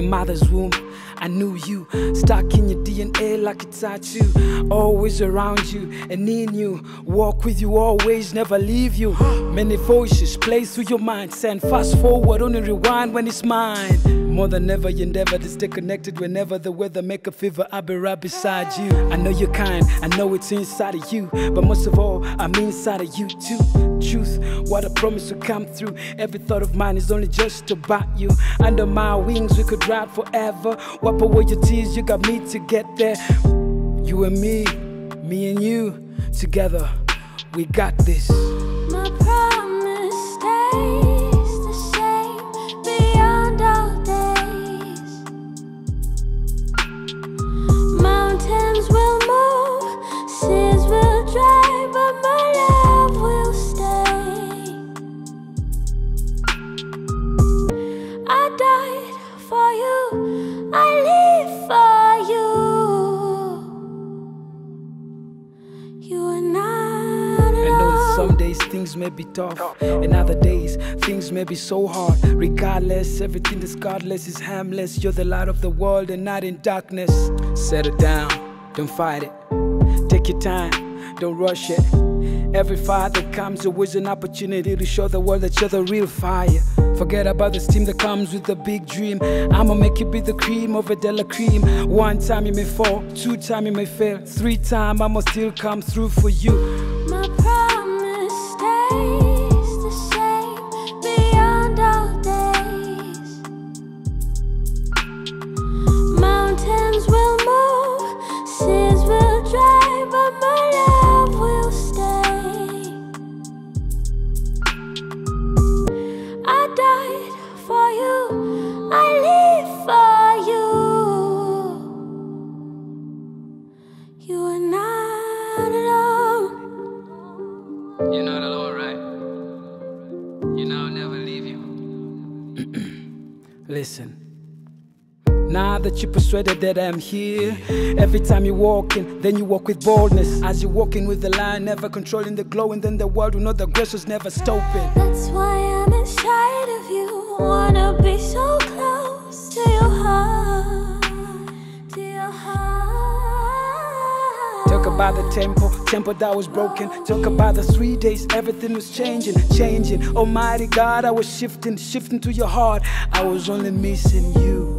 your mother's womb. I knew you, stuck in your DNA like a tattoo. Always around you and in you. Walk with you always, never leave you. Many voices play through your mind. Send fast forward, only rewind when it's mine. More than ever, you endeavor to stay connected whenever the weather make a fever. I'll be right beside you. I know you're kind, I know it's inside of you. But most of all, I'm inside of you too. Truth, what I promise to come through. Every thought of mine is only just about you. Under my wings, we could ride forever. Wipe away your tears, you got me to get there. You and me, me and you, together, we got this. Things may be tough, and other days things may be so hard. Regardless, everything that's godless is harmless. You're the light of the world and not in darkness. Settle down, don't fight it. Take your time, don't rush it. Every fire that comes, always an opportunity to show the world that you're the real fire. Forget about the steam that comes with the big dream. I'ma make you be the cream of a Della cream. One time you may fall, two time you may fail, three time I'ma still come through for you. Stays Listen. Now that you're persuaded that I'm here, every time you walk in, then you walk with boldness. As you're walking with the line, never controlling the glow, and then the world will know the grace was never stopping. That's why I'm inside of you. Wanna be so close to your heart, about the temple, temple that was broken. Talk about the three days, everything was changing, changing. Almighty God, I was shifting, shifting to your heart. I was only missing you.